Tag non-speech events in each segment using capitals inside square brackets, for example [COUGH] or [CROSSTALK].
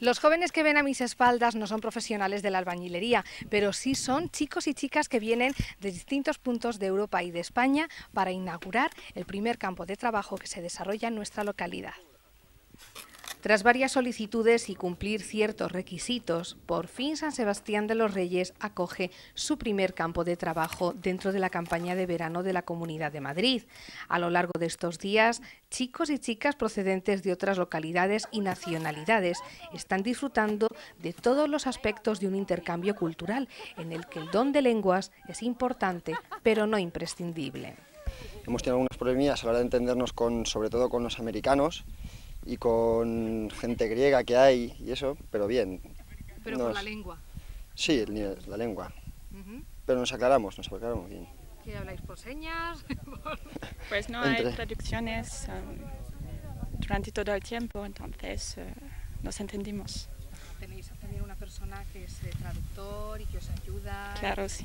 Los jóvenes que ven a mis espaldas no son profesionales de la albañilería, pero sí son chicos y chicas que vienen de distintos puntos de Europa y de España para inaugurar el primer campo de trabajo que se desarrolla en nuestra localidad. Tras varias solicitudes y cumplir ciertos requisitos, por fin San Sebastián de los Reyes acoge su primer campo de trabajo dentro de la campaña de verano de la Comunidad de Madrid. A lo largo de estos días, chicos y chicas procedentes de otras localidades y nacionalidades están disfrutando de todos los aspectos de un intercambio cultural en el que el don de lenguas es importante, pero no imprescindible. Hemos tenido algunos problemillas a la hora de entendernos con, sobre todo con los americanos, y con gente griega que hay y eso, pero bien. Pero con la lengua. Sí, la lengua. Pero nos aclaramos, nos aclaramos bien. ¿Qué habláis por señas? [LAUGHS] pues no hay traducciones um, durante todo el tiempo, entonces uh, nos entendimos. ¿Tenéis también una persona que es eh, traductor y que os ayuda? Claro, sí.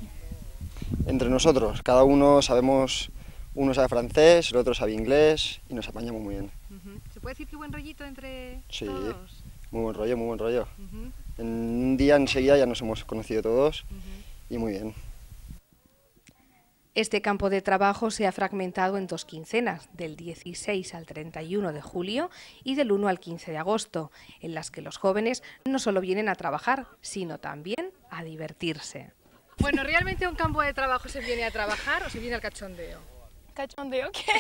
Entre nosotros, cada uno sabemos, uno sabe francés, el otro sabe inglés y nos apañamos muy bien puede decir que buen rollito entre sí, todos? muy buen rollo, muy buen rollo. En un día enseguida ya nos hemos conocido todos y muy bien. Este campo de trabajo se ha fragmentado en dos quincenas, del 16 al 31 de julio y del 1 al 15 de agosto, en las que los jóvenes no solo vienen a trabajar, sino también a divertirse. Bueno, ¿realmente un campo de trabajo se viene a trabajar o se viene al cachondeo? ¿Cachondeo qué? [LAUGHS]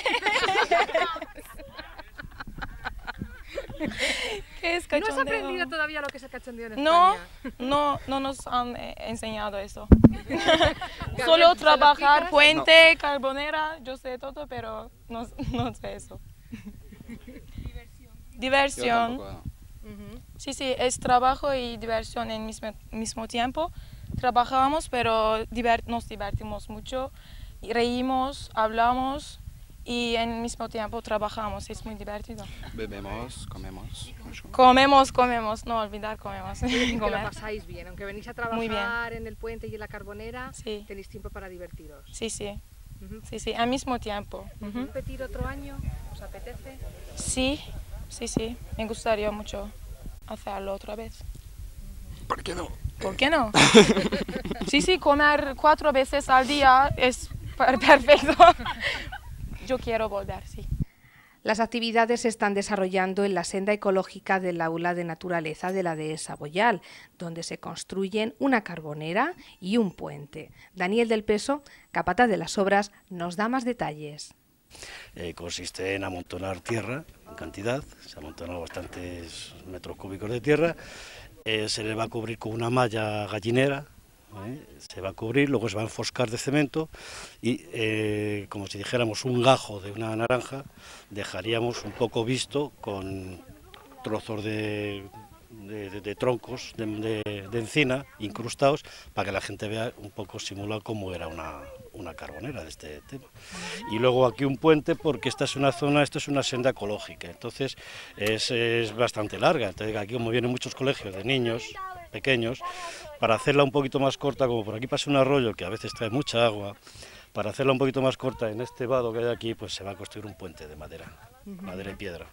¿Qué es cachondeo? ¿No has aprendido todavía lo que es el cachondeo en no, España? No, no nos han eh, enseñado eso. [LAUGHS] [LAUGHS] Solo trabajar, puente, carbonera, yo sé todo, pero no, no sé eso. Diversión. Diversión. Sí, sí, es trabajo y diversión en mismo, mismo tiempo. Trabajamos, pero nos divertimos mucho, reímos, hablamos y en mismo tiempo trabajamos, es muy divertido. Bebemos, comemos. Comemos, comemos, no olvidar, comemos. [LAUGHS] que lo pasáis bien, aunque venís a trabajar en el puente y en la carbonera, tenéis tiempo para divertiros. Sí, sí, sí, sí, al mismo tiempo. ¿Repetir otro año? ¿Os apetece? Sí, sí, sí, me gustaría mucho hacerlo otra vez. ¿Por qué no? ¿Por qué no? [LAUGHS] sí, sí, comer cuatro veces al día es perfecto. [LAUGHS] Yo quiero volver, sí. Las actividades se están desarrollando en la senda ecológica del aula de naturaleza de la dehesa Boyal, donde se construyen una carbonera y un puente. Daniel del Peso, capataz de las obras, nos da más detalles. Eh, consiste en amontonar tierra en cantidad, se amontonan bastantes metros cúbicos de tierra, eh, se le va a cubrir con una malla gallinera ¿eh? se va a cubrir, luego se va a enfoscar de cemento y, eh, como si dijéramos un gajo de una naranja, dejaríamos un poco visto con trozos de, troncos de, encina incrustados para que la gente vea un poco simulado cómo era una, una carbonera de este tema. Y luego aquí un puente porque esta es una zona, esto es una senda ecológica, entonces es, es bastante larga, entonces aquí como vienen muchos colegios de niños, pequeños, para hacerla un poquito más corta, como por aquí pasa un arroyo que a veces trae mucha agua, para hacerla un poquito más corta en este vado que hay aquí, pues se va a construir un puente de madera, madera y piedra.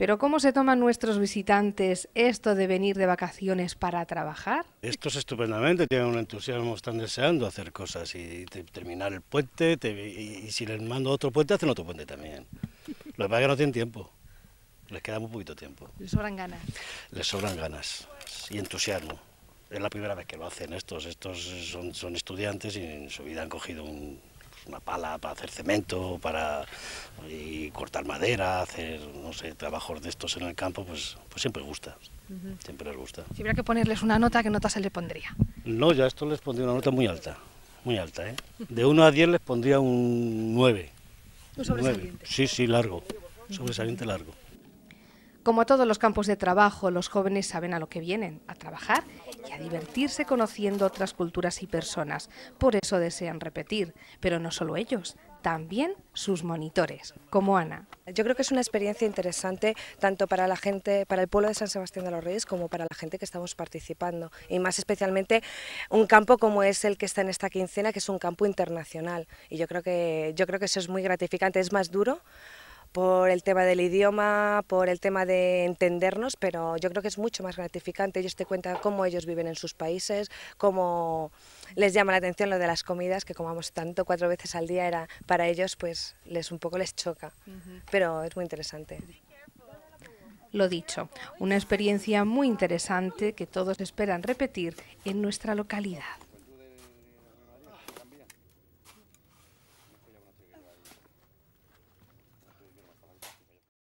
Pero ¿cómo se toman nuestros visitantes esto de venir de vacaciones para trabajar? Esto es estupendamente, tienen un entusiasmo, están deseando hacer cosas y terminar el puente, y, si les mando otro puente, hacen otro puente también. Lo que pasa es que no tienen tiempo, les queda muy poquito tiempo. Les sobran ganas. Les sobran ganas y entusiasmo. Es la primera vez que lo hacen estos. Estos son, son estudiantes y en su vida han cogido una pala para hacer cemento, para y cortar madera, hacer, no sé, trabajos de estos en el campo, pues, pues siempre gusta. Siempre les gusta. Si hubiera que ponerles una nota, ¿qué nota se le pondría? No, ya esto les pondría una nota muy alta. Muy alta, ¿eh? De 1 a 10 les pondría un 9. ¿Un sobresaliente? Sí, sí, largo. Sobresaliente largo. Como todos los campos de trabajo, los jóvenes saben a lo que vienen, a trabajar y a divertirse conociendo otras culturas y personas. Por eso desean repetir, pero no solo ellos, también sus monitores, como Ana. Yo creo que es una experiencia interesante tanto para la gente, para el pueblo de San Sebastián de los Reyes, como para la gente que estamos participando. Y más especialmente un campo como es el que está en esta quincena, que es un campo internacional. Y yo creo que, yo creo que eso es muy gratificante. Es más duro por el tema del idioma, por el tema de entendernos, pero yo creo que es mucho más gratificante. Ellos te cuentan cómo ellos viven en sus países, cómo les llama la atención lo de las comidas, que comamos tanto cuatro veces al día, era para ellos pues les un poco les choca, pero es muy interesante. Lo dicho, una experiencia muy interesante que todos esperan repetir en nuestra localidad.